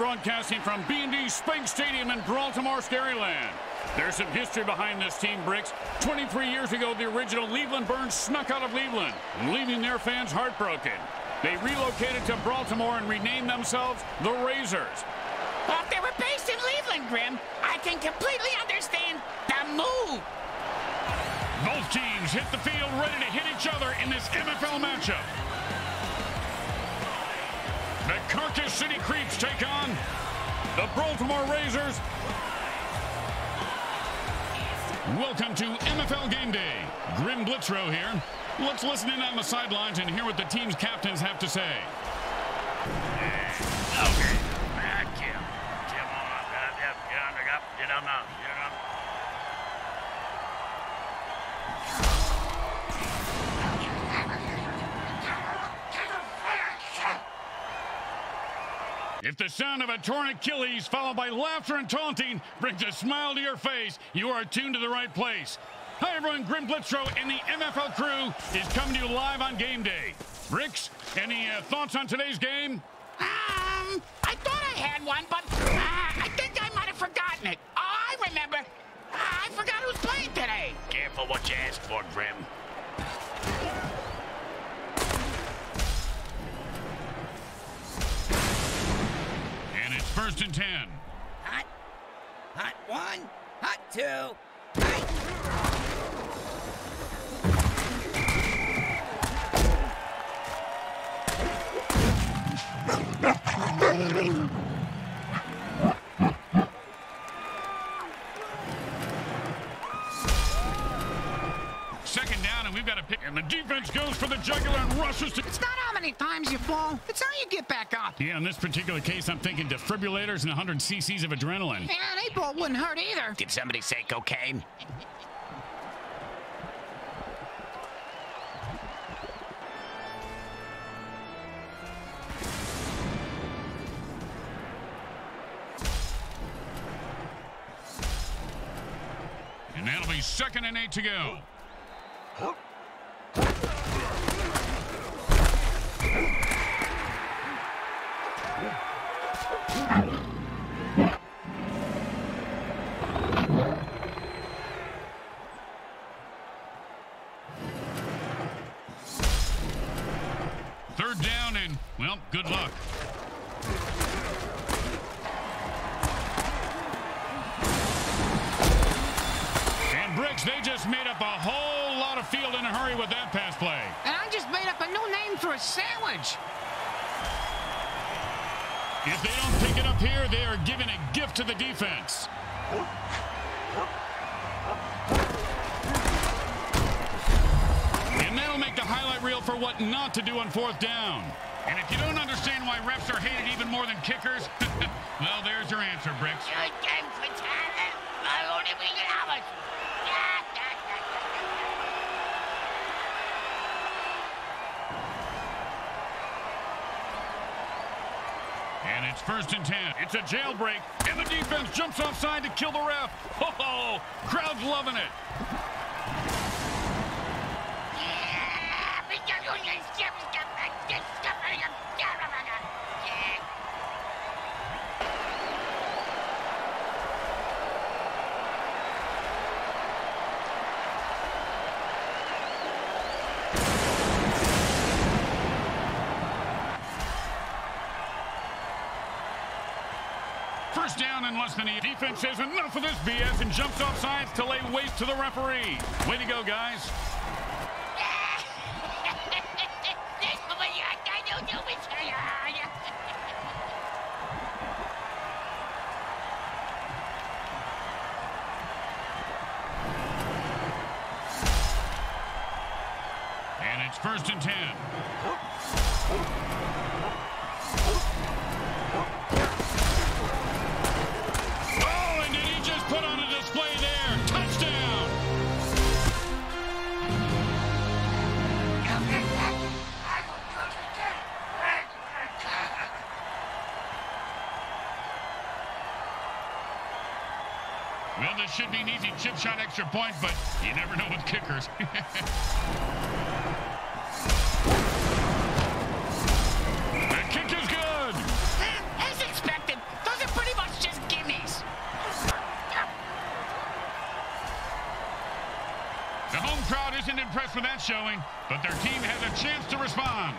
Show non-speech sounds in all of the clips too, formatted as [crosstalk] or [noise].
Broadcasting from B&D Spank Stadium in Brawltimore, Scaryland. There's some history behind this team, Bricks. 23 years ago, the original Cleveland Burns snuck out of Cleveland, leaving their fans heartbroken. They relocated to Baltimore and renamed themselves the Razors. Well, if they were based in Cleveland, Grim, I can completely understand the move. Both teams hit the field ready to hit each other in this MFL matchup. The Karcass City Creeps take on the Brawltimore Razors. Welcome to MFL Game Day. Grim Blitzrow here. Let's listen in on the sidelines and hear what the team's captains have to say. Okay. Back him. Come on. Get on, get up, get on now. If the sound of a torn Achilles followed by laughter and taunting brings a smile to your face, you are tuned to the right place. Hi, everyone. Grim Blitzrow and the MFL crew is coming to you live on game day. Bricks, any uh, thoughts on today's game? Um, I thought I had one, but uh, I think I might have forgotten it. Oh, I remember. I forgot who's playing today. Careful what you ask for, Grim. And ten. Hot. Hot one. Hot two. Hot. And we've got a pick. And the defense goes for the jugular and rushes to. It's not how many times you fall. It's how you get back up. Yeah, in this particular case, I'm thinking defibrillators and 100 cc's of adrenaline. Yeah, an eight ball wouldn't hurt either. Did somebody say cocaine? And that'll be second and eight to go. Field in a hurry with that pass play. And I just made up a new name for a sandwich. If they don't pick it up here, they are giving a gift to the defense. And that'll make the highlight reel for what not to do on fourth down. And if you don't understand why refs are hated even more than kickers, [laughs] well, there's your answer, Bricks. It's first and ten. It's a jailbreak, and the defense jumps offside to kill the ref. Oh, crowd's loving it. First and less than a defense says enough of this BS and jumps off sides to lay waste to the referee. Way to go, guys. [laughs] And it's first and ten. chip shot extra point, but you never know with kickers. [laughs] The kick is good. As expected, those are pretty much just gimmies. The home crowd isn't impressed with that showing, but their team has a chance to respond.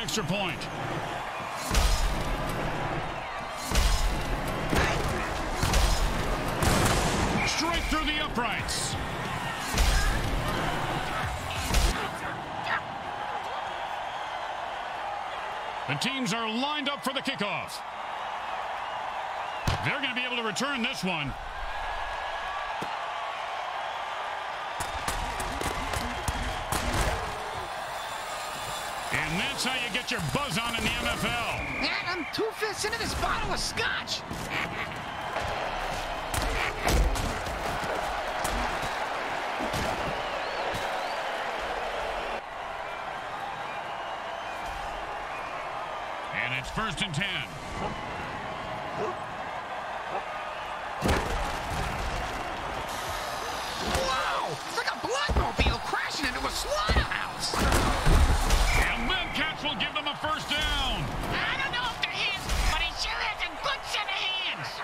Extra point. Straight through the uprights. The teams are lined up for the kickoff. They're going to be able to return this one. Your buzz on in the MFL. And I'm two-fifths into this bottle of scotch. First down. I don't know if they're his, but he sure has a good set of hands.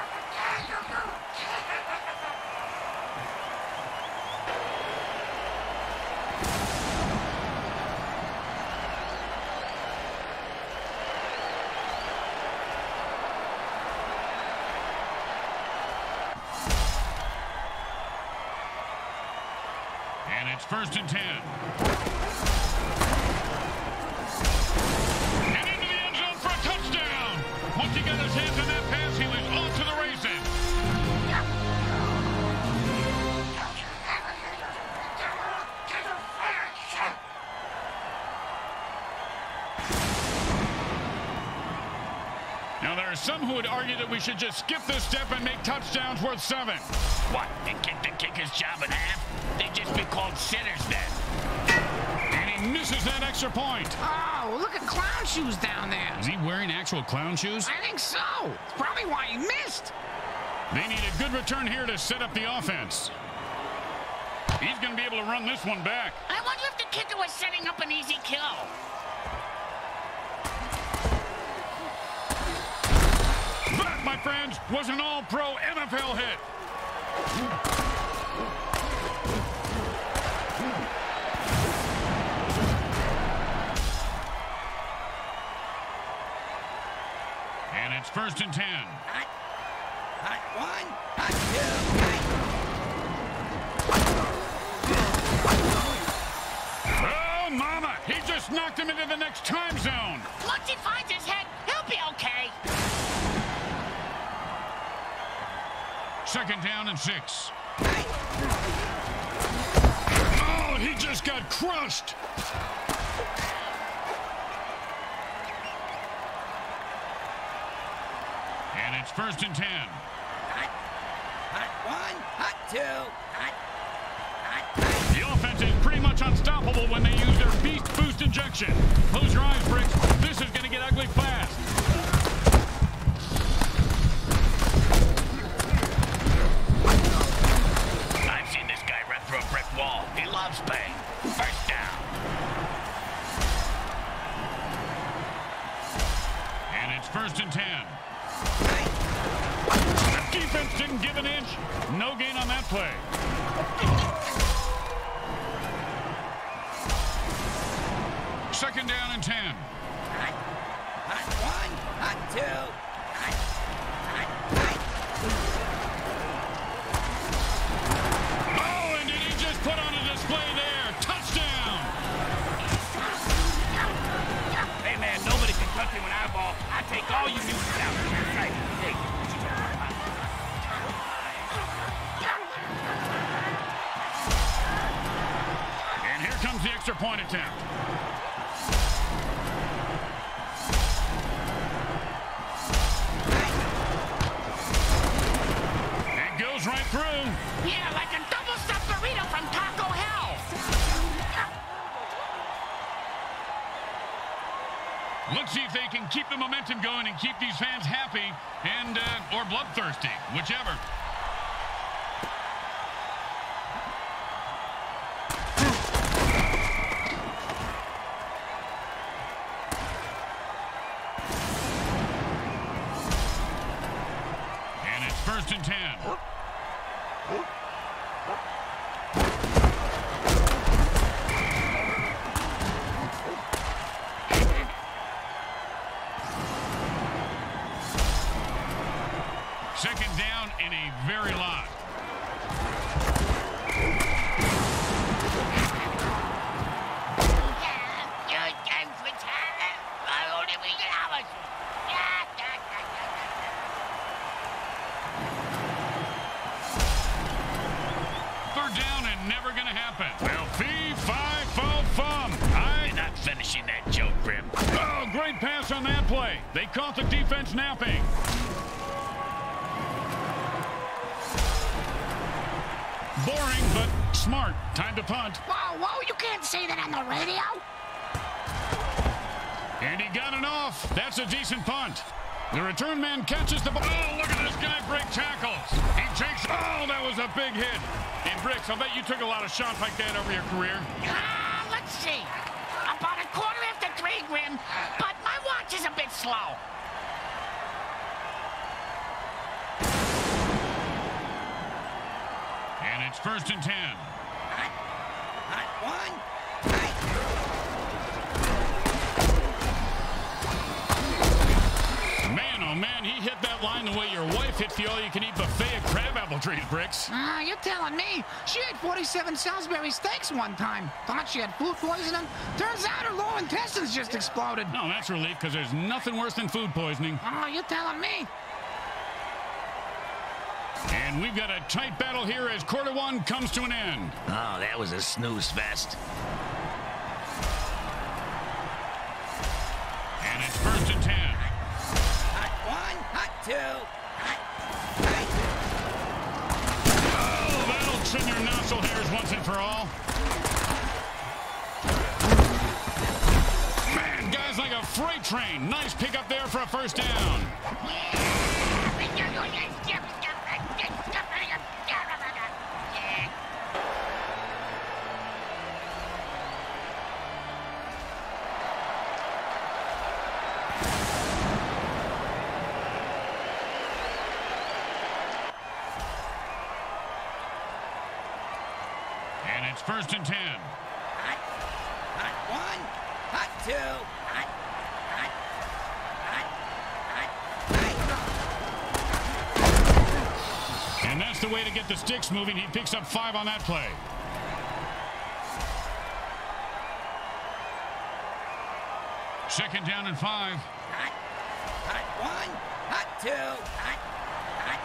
And it's first and ten. Hands on that pass, he was off to the races. Now, there are some who would argue that we should just skip this step and make touchdowns worth seven. What? They kick the kicker's job in half? They'd just be called sitters then. And he misses that extra point. Oh, look at clown shoes down there. Is he wearing actual clown shoes? I think so. It's probably why he missed. They need a good return here to set up the offense. He's going to be able to run this one back. I wonder if the kicker was setting up an easy kill. That, my friends, was an all-pro NFL hit. And it's first and ten. Hot, hot one, hot two, hot. Oh, mama! He just knocked him into the next time zone. Once he finds his head, he'll be okay. Second down and six. Oh, he just got crushed. And it's first and ten. Hot, hot one, hot two, hot, hot, hot. The offense is pretty much unstoppable when they use their Beast Boost injection. Close your eyes, Bricks. This is going to get ugly fast. I've seen this guy run through a brick wall. He loves pain. First down. And it's first and ten. Defense didn't give an inch. No gain on that play. Second down and ten. Hot, hot one, hot two, hot, hot, hot. Oh, and did he just put on a display there? Touchdown! Hey, man, nobody can touch me I take all you extra point attempt. It goes right through. Yeah, like a double stuffed burrito from Taco Hell. Let's see if they can keep the momentum going and keep these fans happy and uh, or bloodthirsty, whichever. Boring, but smart. Time to punt. Whoa, whoa, you can't say that on the radio. And he got it off. That's a decent punt. The return man catches the ball. Oh, look at this guy break tackles. He takes. Oh, that was a big hit. And Bricks, I bet you took a lot of shots like that over your career. Ah, let's see. About a quarter after three, Grim, but my watch is a bit slow. It's first and ten. Hot, hot one. Man, oh man, he hit that line the way your wife hits the all-you-can-eat buffet at crabapple trees, Bricks. Ah, you're telling me. She ate 47 Salisbury steaks one time. Thought she had food poisoning. Turns out her lower intestines just exploded. No, that's relief, because there's nothing worse than food poisoning. Oh, you're telling me. And we've got a tight battle here as quarter one comes to an end. Oh, that was a snooze fest. And it's first and ten. Hot one, hot two, hot, hot. Oh, that'll trim your nostril hairs once and for all. Man, guys like a freight train. Nice pickup there for a first down. First and ten. Hot, hot one, hot two, hot, hot, hot, hot. And that's the way to get the sticks moving. He picks up five on that play. Second down and five. Hot, hot one, hot two, hot, hot,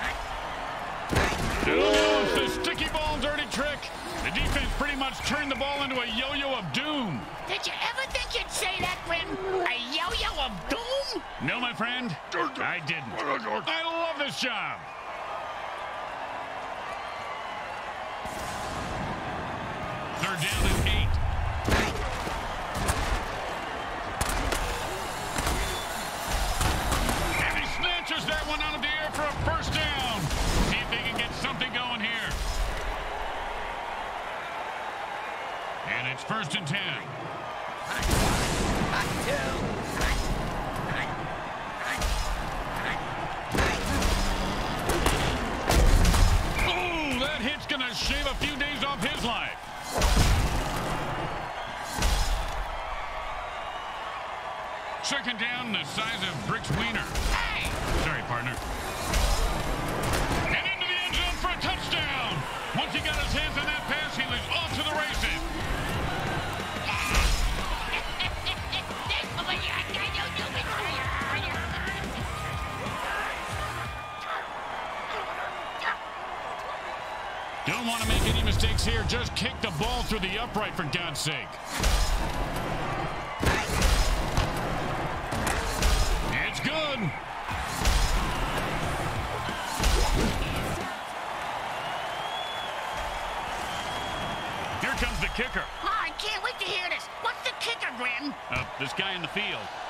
hot, hot. Oh, the sticky ball dirty trick. The defense pretty much turned the ball into a yo-yo of doom. Did you ever think you'd say that, Grim? A yo-yo of doom? No, my friend, I didn't. I love this job. Second down, the size of Brick's wiener. Hey! Sorry, partner. And into the end zone for a touchdown. Once he got his hands on that pass, he was off to the races. Don't want to make any mistakes here. Just kick the ball through the upright, for God's sake. This guy in the field.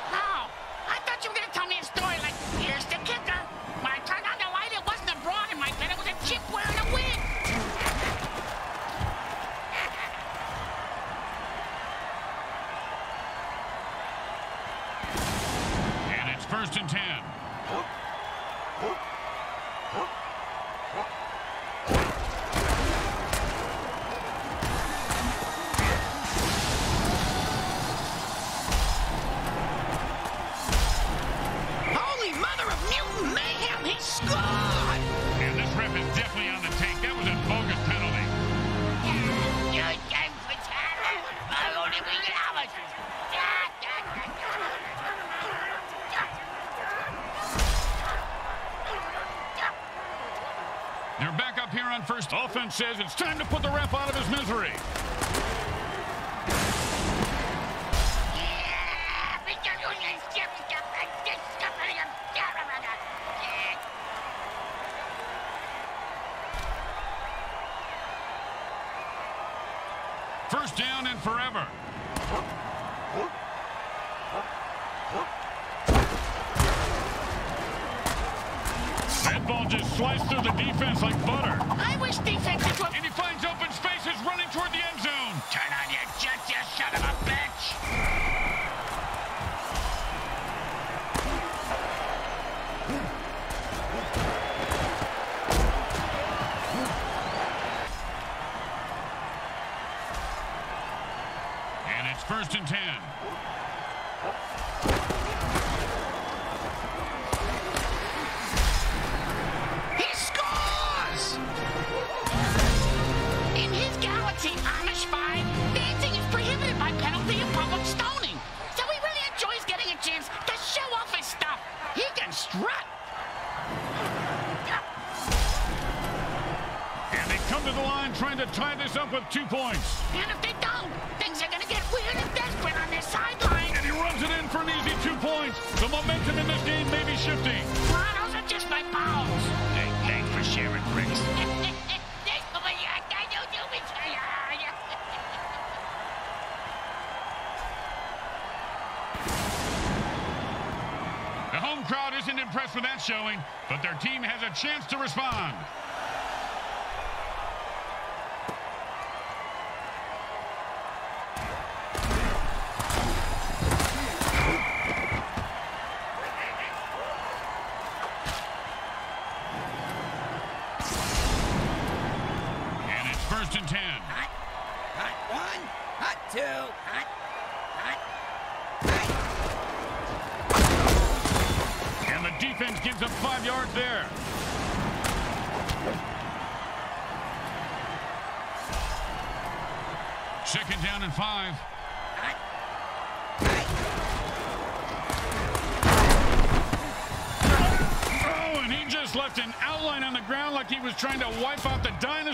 First. Offense says it's time to put the ref out of his misery. But their team has a chance to respond.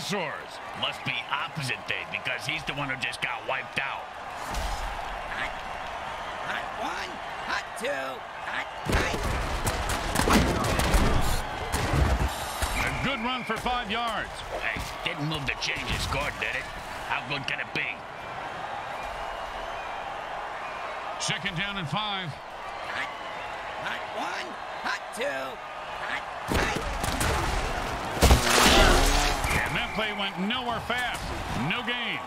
Dinosaurs. Must be opposite day because he's the one who just got wiped out. Hot, hot one, hot two, hot, hot. A good run for five yards. Hey, didn't move the change and scored, did it? How good can it be? Second down and five. Hot, hot one, hot two, play went nowhere fast. No gain.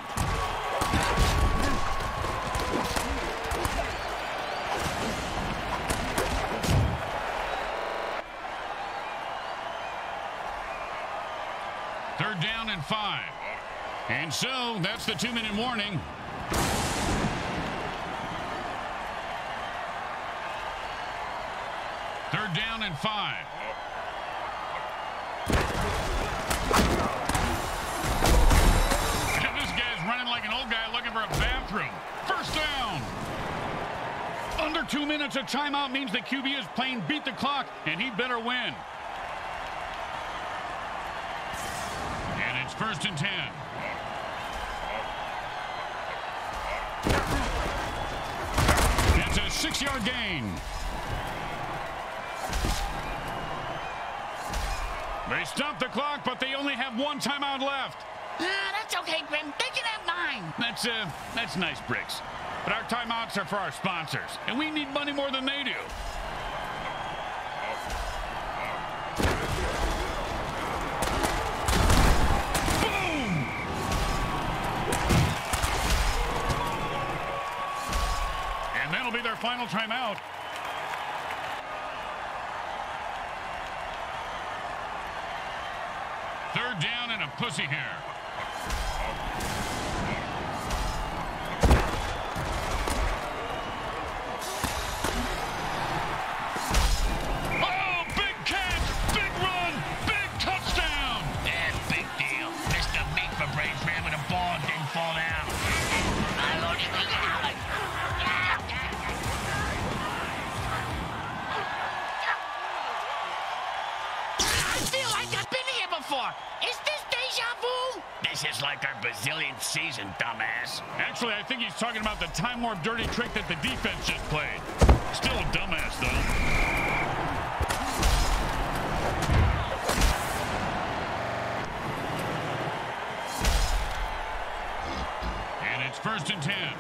Third down and five. And so that's the two-minute warning. Third down and five. A bathroom. First down. Under two minutes of timeout means the QB is playing beat the clock, and he better win. And it's first and ten. It's a six-yard gain. They stop the clock, but they only have one timeout left. Ah, that's okay, Grim. They can have nine. That's, uh, that's nice, Bricks. But our timeouts are for our sponsors, and we need money more than they do. Boom! And that'll be their final timeout. Third down and a pussy hair. This is like our bazillionth season, dumbass. Actually, I think he's talking about the time warp dirty trick that the defense just played. Still a dumbass, though. And it's first and ten.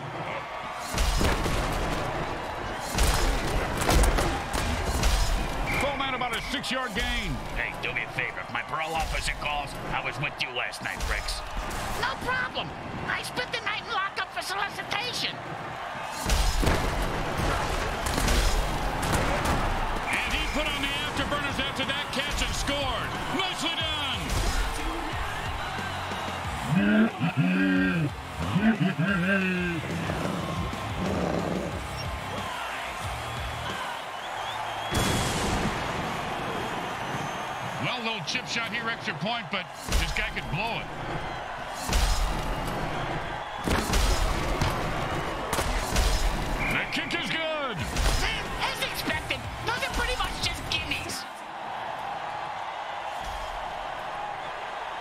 Full about a six-yard gain. Hey, do me a favor. If my parole officer calls, I was with you last night, Bricks. No problem. I spent the night in lockup for solicitation. And he put on the afterburners after that catch and scored. Nicely done. [laughs] chip shot here, extra point, but this guy could blow it. The kick is good. As expected, those are pretty much just gimmies.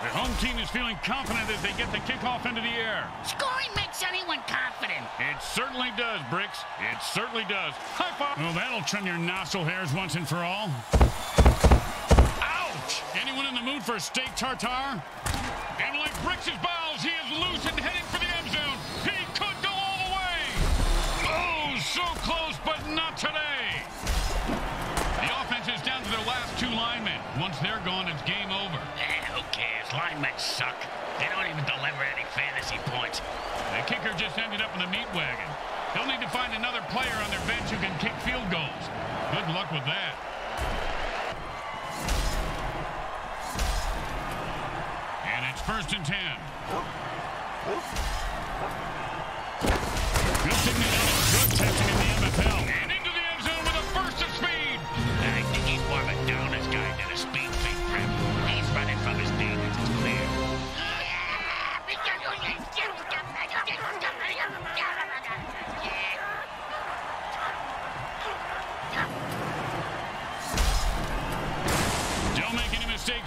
The home team is feeling confident as they get the kickoff into the air. Scoring makes anyone confident. It certainly does, Bricks. It certainly does. High five. Well, that'll trim your nostril hairs once and for all. Ouch! Anyone in the mood for steak tartare? And like Bricks' bowels, he is loose and heading for the end zone. He could go all the way. Oh, so close, but not today. The offense is down to their last two linemen. Once they're gone, it's game over. Eh, who cares? Linemen suck. They don't even deliver any fantasy points. The kicker just ended up in the meat wagon. They'll need to find another player on their bench who can kick field goals. Good luck with that. First and ten. Good thing they don't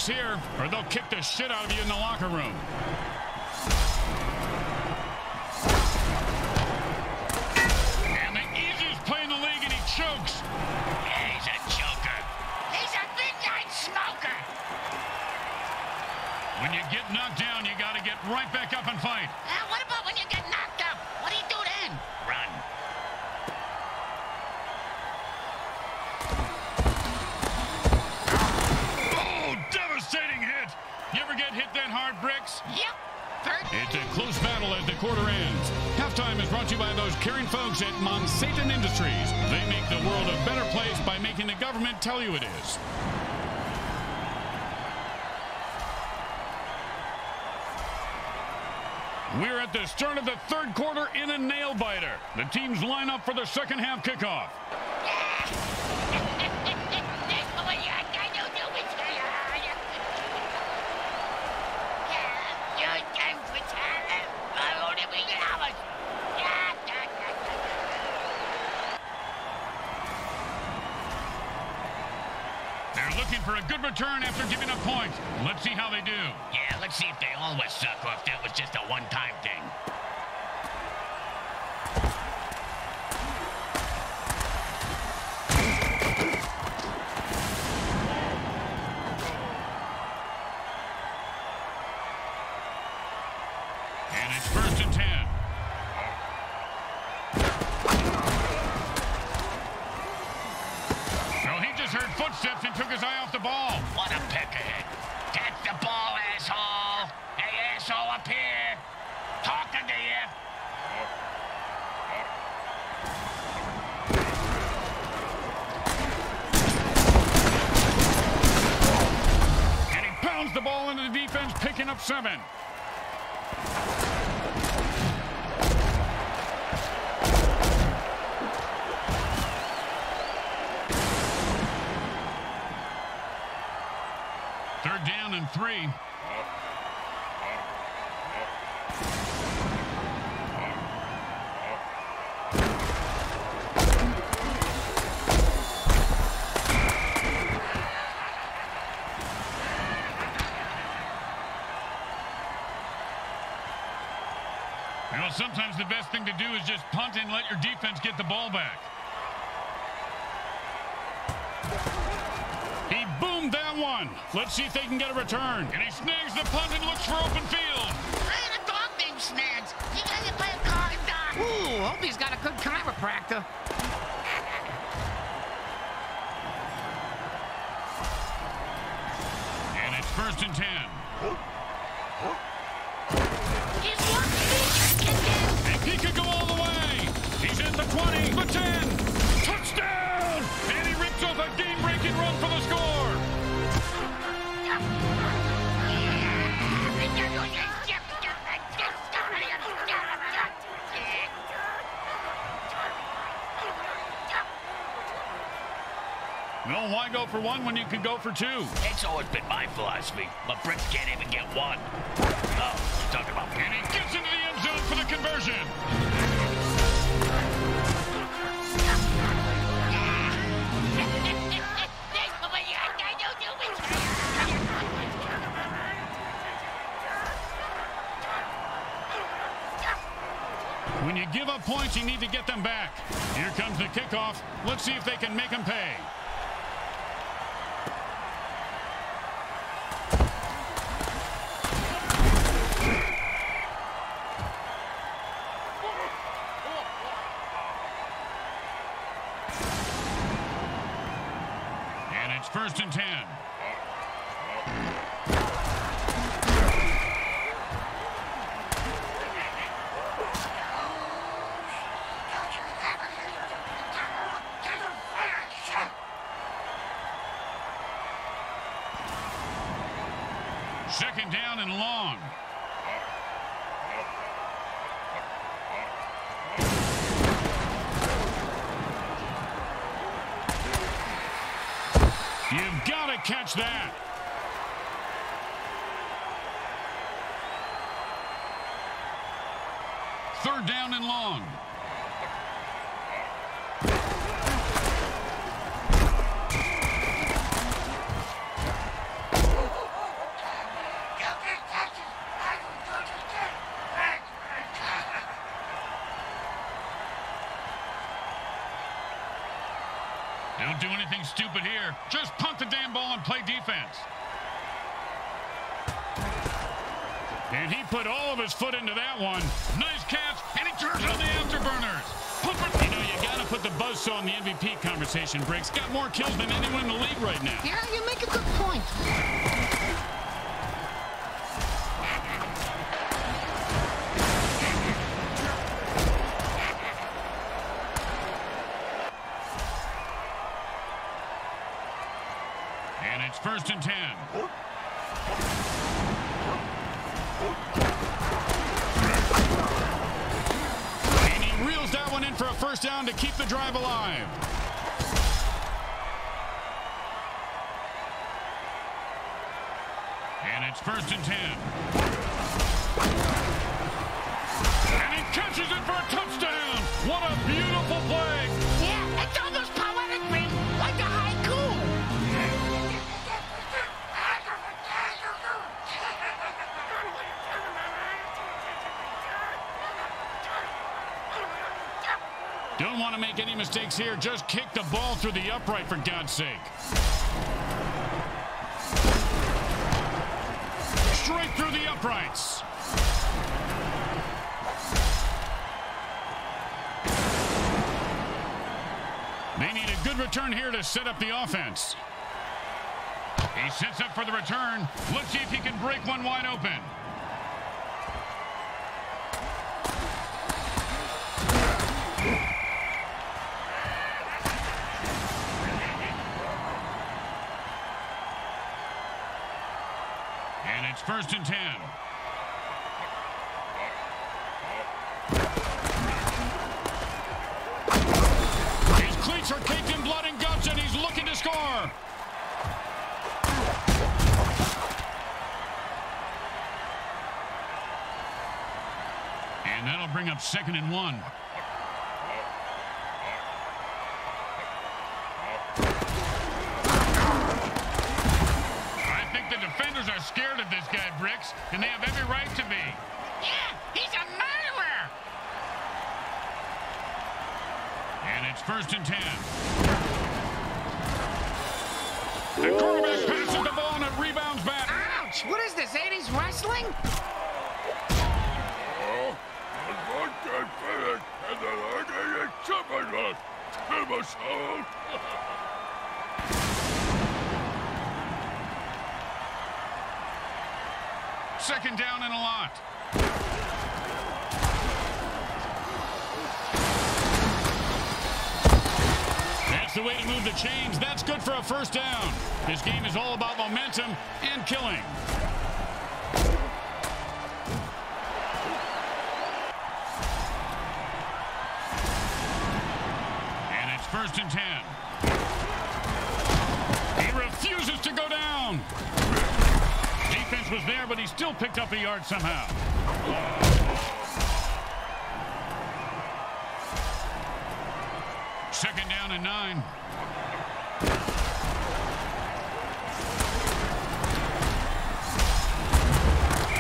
here, or they'll kick the shit out of you in the locker room. And the easiest play in the league, and he chokes. Yeah, he's a joker. He's a midnight smoker. [laughs] When you get knocked down, you got to get right back up and fight. At Monsatan Industries. They make the world a better place by making the government tell you it is. We're at the start of the third quarter in a nail biter. The teams line up for the second half kickoff. Nick, will good return after giving up points. Let's see how they do. Yeah, always suck or if that was just a one-time thing. And it's first and ten. No, he just heard footsteps and took his eye off the ball. Up seven. Third down and three. Best thing to do is just punt and let your defense get the ball back. He boomed that one. Let's see if they can get a return. And he snags the punt and looks for open field. I had a dog named Snags. You gotta play a car and dog. Ooh, hope he's got a good chiropractor. And it's first and ten. He could go all the way. He's at the 20, the 10. Touchdown! And he rips off a game-breaking run for the score. No, why go for one when you could go for two? It's always been my philosophy, but Bricks can't even get one. You're about And he gets into the end zone for the conversion. When you give up points, you need to get them back. Here comes the kickoff. Let's see if they can make them pay. first and 10. You've got to catch that. Third down and long. Don't do anything stupid here. Just And he put all of his foot into that one. Nice catch, and he turns on the afterburners. You know, you got to put the buzzsaw in the MVP conversation, Bricks. Got more kills than anyone in the league right now. Yeah, you make a good point. To make any mistakes here. Just kick the ball through the upright, for God's sake. Straight through the uprights. They need a good return here to set up the offense. He sets up for the return. Let's see if he can break one wide open. First and ten. His cleats are caked in blood and guts, and he's looking to score. And that'll bring up second and one. I think the defenders are scared of this guy, Bricks, and they have every right to be. Yeah, he's a murderer. And it's first and ten. The quarterback passes the ball and it rebounds back. Ouch! What is this, 80s wrestling? [laughs] Second down and a lot. That's the way to move the chains. That's good for a first down. This game is all about momentum and killing. And it's first and ten. Defense was there, but he still picked up a yard somehow. Second down and nine.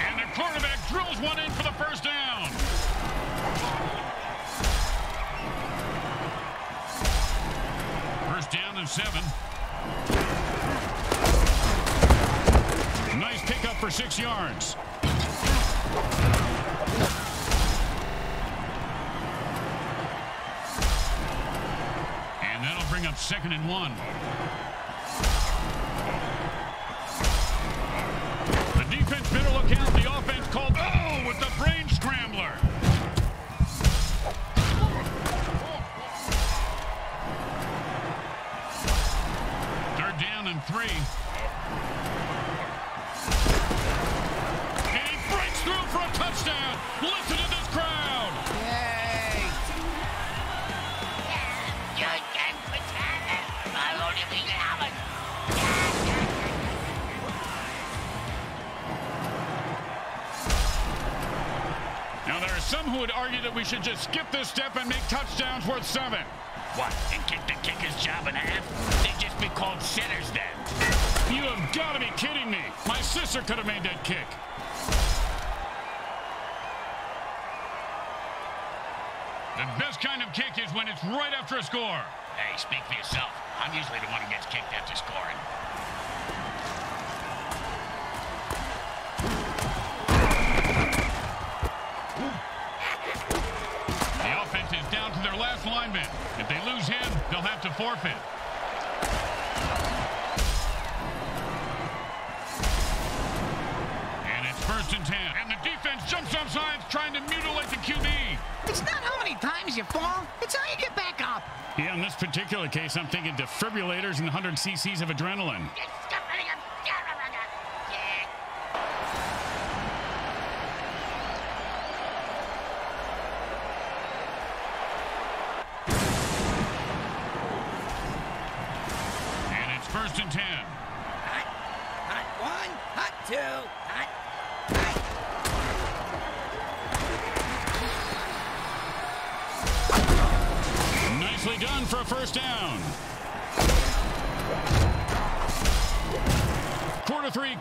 And the quarterback drills one in for the first down. First down and seven. Nice pickup for six yards. And that'll bring up second and one. Should just skip this step and make touchdowns worth seven. What, and kick the kicker's job in half? They'd just be called sinners then. You have got to be kidding me. My sister could have made that kick. The best kind of kick is when it's right after a score. Hey, speak for yourself. I'm usually the one who gets kicked after scoring. Forfeit. And it's first and ten. And the defense jumps off sides trying to mutilate the QB. It's not how many times you fall, it's how you get back up. Yeah, in this particular case, I'm thinking defibrillators and 100 cc's of adrenaline. And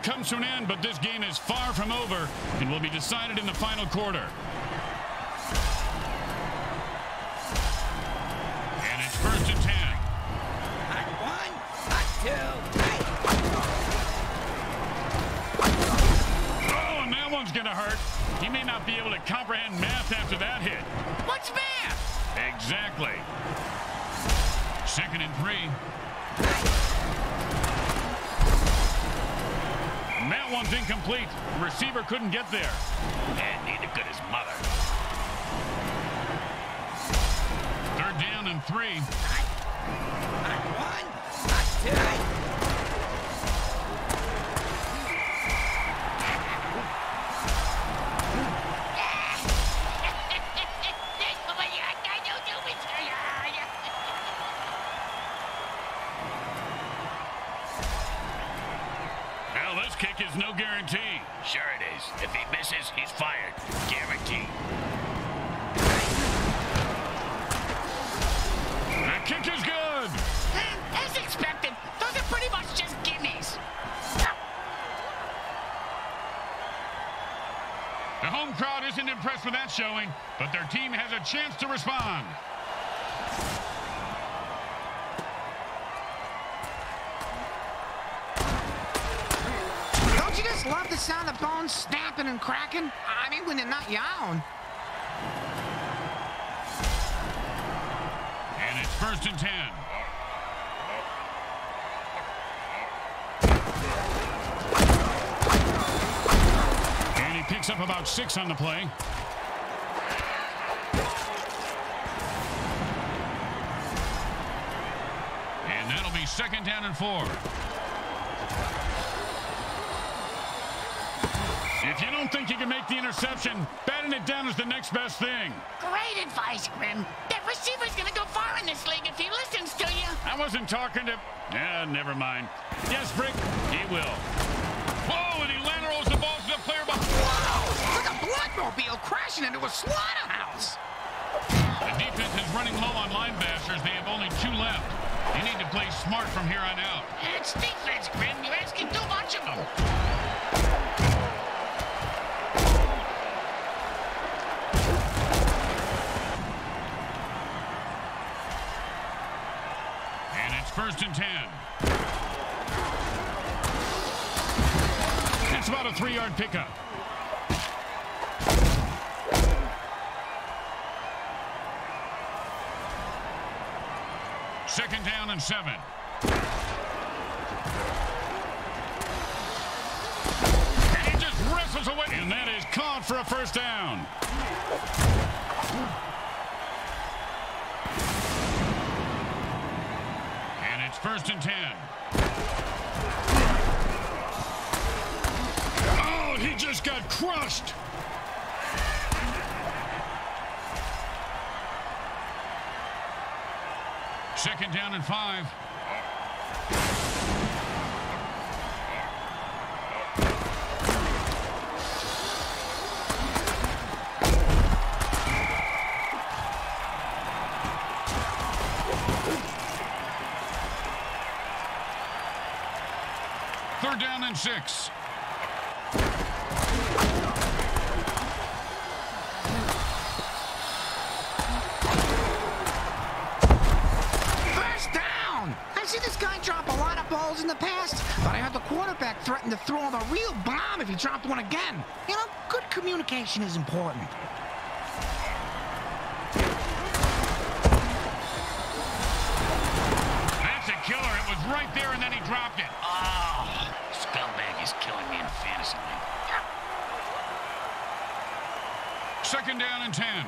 comes to an end, but this game is far from over and will be decided in the final quarter. Receiver couldn't get there. And neither could his mother. Third down and three. With but their team has a chance to respond. Don't you just love the sound of bones snapping and cracking? I mean, when they're not yawn. And it's first and ten. And he picks up about six on the play. Second down and four. If you don't think you can make the interception, batting it down is the next best thing. Great advice, Grim. That receiver's gonna go far in this league if he listens to you. I wasn't talking to... Yeah, never mind. Yes, Brick, he will. Whoa, and he land rolls the ball to the player behind. Whoa! Like a bloodmobile crashing into a slaughterhouse. The defense is running low on linebackers. They have only two left. Need to play smart from here on out. It's defense, Grim. You're asking too much of them. And it's first and ten. It's about a three-yard pickup. Second down and seven. And he just wrestles away. And that is caught for a first down. And it's first and ten. Oh, he just got crushed. Second down and five. Third down and six. Quarterback threaten to throw him a real bomb if he dropped one again. You know, good communication is important. That's a killer. It was right there, and then he dropped it. Ah, oh, scumbag is killing me in fantasy league. Second down and ten.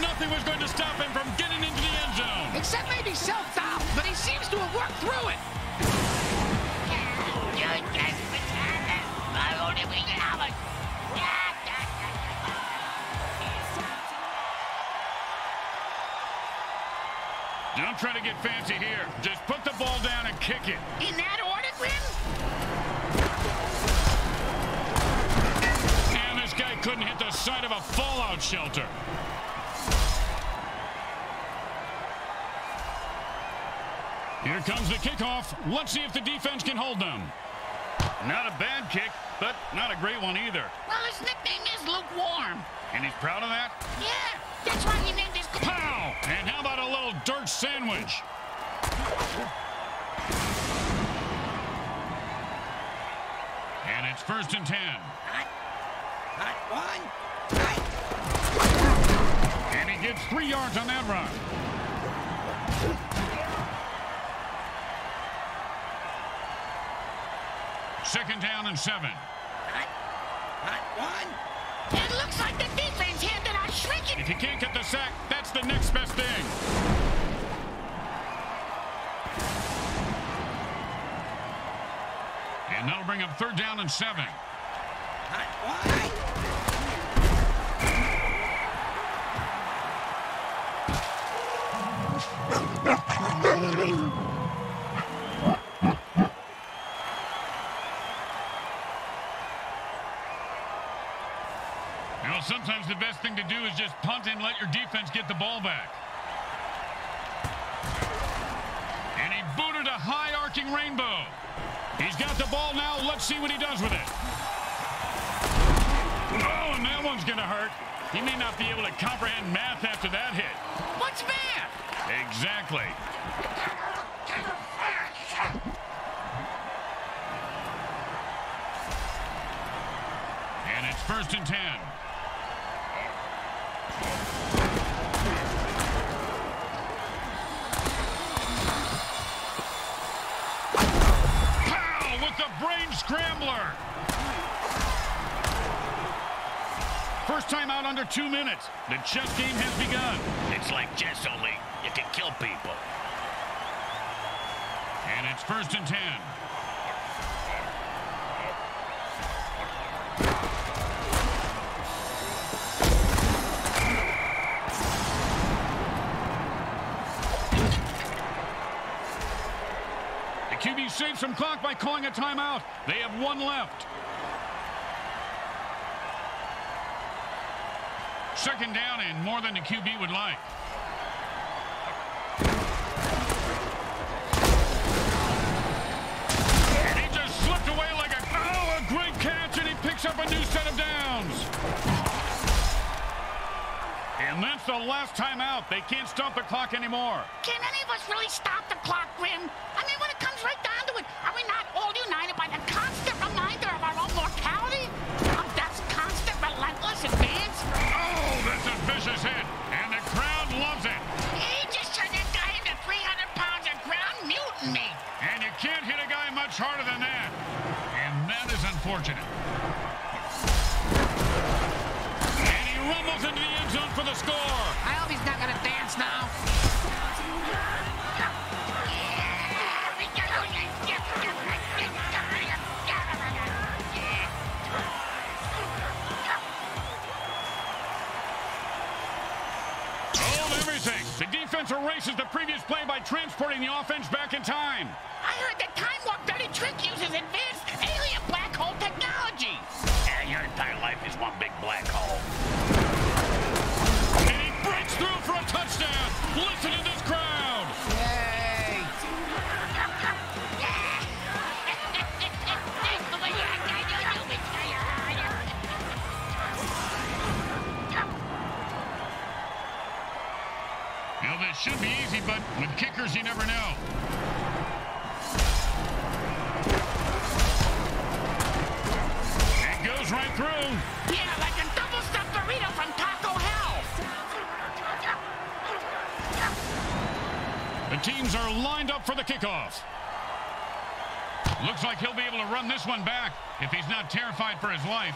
Nothing was going to stop him from getting into the end zone. Except maybe self-doubt, but he seems to have worked through it. Don't try to get fancy here. Just put the ball down and kick it. In that order, Grim? And this guy couldn't hit the side of a fallout shelter. Here comes the kickoff. Let's see if the defense can hold them. Not a bad kick, but not a great one either. Well, his nickname is lukewarm. And he's proud of that? Yeah, that's why he named his... Pow! And how about a little dirt sandwich? And it's first and ten. Hot. Hot one. Hot. And he gets three yards on that run. Second down and seven. Hot. Hot one. It looks like the defense handed out shrinking... If you can't get the sack, that's the next best thing. And that'll bring up third down and seven. Hot one. You [laughs] know, sometimes the best thing to do is just punt and let your defense get the ball back. And he booted a high arcing rainbow. He's got the ball now. Let's see what he does with it. Oh, and that one's going to hurt. He may not be able to comprehend math after that hit. What's math? Exactly. And it's first and ten. The brain scrambler. First time out under two minutes. The chess game has begun. It's like chess only. You can kill people. And it's first and ten. QB saves some clock by calling a timeout. They have one left. Second down and more than the QB would like. And he just slipped away like a, oh, a great catch, and he picks up a new set of downs. And that's the last time out. They can't stop the clock anymore. Can any of us really stop the clock, Grim? I mean, when it comes right down to it, are we not all united by the constant reminder of our own mortality? Oh, of death's constant relentless advance? Oh, that's a vicious hit, and the crowd loves it. He just turned that guy into 300 pounds of ground mutiny. And you can't hit a guy much harder than that. And that is unfortunate. And he rumbles into the end zone for the score. I hope he's not gonna dance now. Defense erases the previous play by transporting the offense back in time. I heard that Time Warp Dirty Trick uses advanced alien black hole technology. Yeah, your entire life is one big black hole. And he breaks through for a touchdown. Listen for the kickoff. Looks like he'll be able to run this one back if he's not terrified for his life.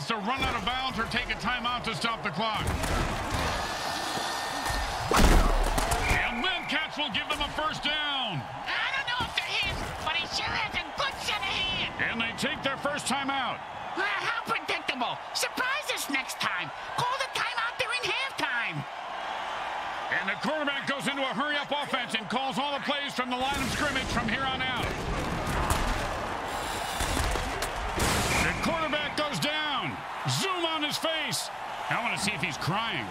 Needs to run out of bounds or take a timeout to stop the clock. And then Cats will give them a first down. I don't know if they're his, but he sure has a good set of hands. And they take their first timeout. Uh, how predictable. Surprised the this next time. Call the timeout during halftime. And the quarterback goes into a hurry-up offense and calls all the plays from the line of scrimmage from here on out. To see if he's crying.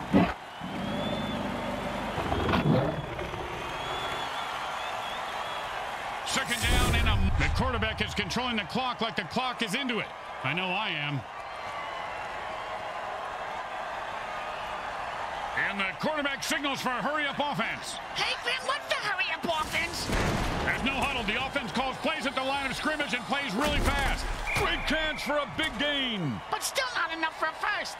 Second down and a... The quarterback is controlling the clock like the clock is into it. I know I am. And the quarterback signals for a hurry-up offense. Hey, Grim, what's the hurry-up offense? There's no huddle. The offense calls plays at the line of scrimmage and plays really fast. Great chance for a big gain. But still not enough for a first.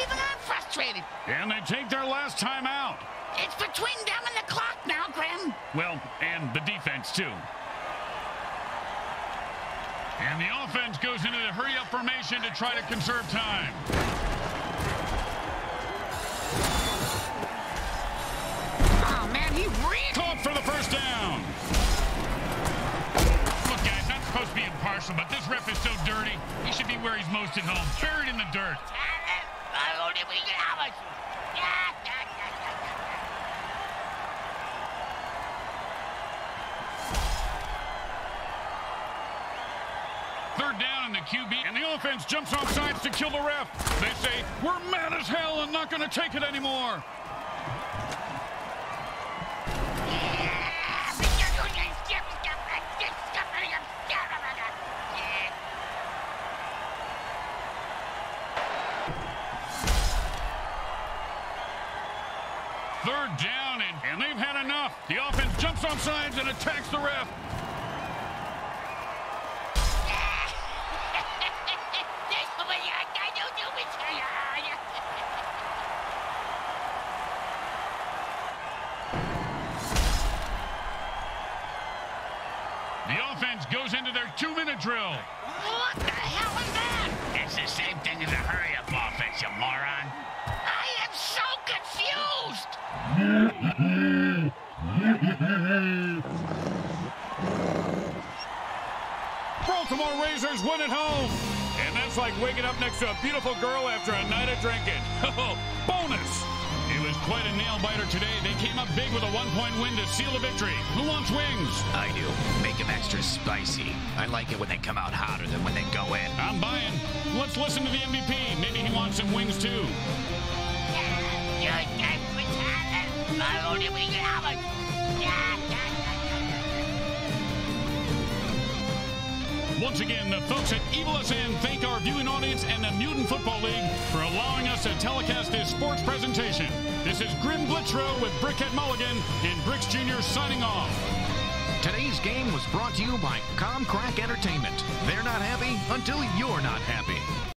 Even I'm frustrated. And they take their last time out. It's between them and the clock now, Grim. Well, and the defense, too. And the offense goes into the hurry-up formation to try to conserve time. Oh, man, he really... Caught for the first down. Impartial, but this ref is so dirty. He should be where he's most at home, buried in the dirt. Third down in the QB, and the offense jumps off sides to kill the ref. They say, we're mad as hell and not going to take it anymore. Third down, and, and they've had enough. The offense jumps on sides and attacks the ref. Like waking up next to a beautiful girl after a night of drinking. [laughs] Oh, bonus! It was quite a nail-biter today. They came up big with a one-point win to seal the victory. Who wants wings? I do. Make them extra spicy. I like it when they come out hotter than when they go in. I'm buying. Let's listen to the MVP. Maybe he wants some wings, too. Once again, the folks at Evil SN thank our viewing audience and the Mutant Football League for allowing us to telecast this sports presentation. This is Grim Blitzrow with Brickhead Mulligan and Bricks Jr. signing off. Today's game was brought to you by Comcrack Entertainment. They're not happy until you're not happy.